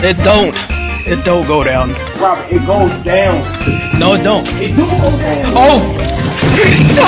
It don't. It don't go down. Robert, it goes down. No, it don't. It do go down. Oh!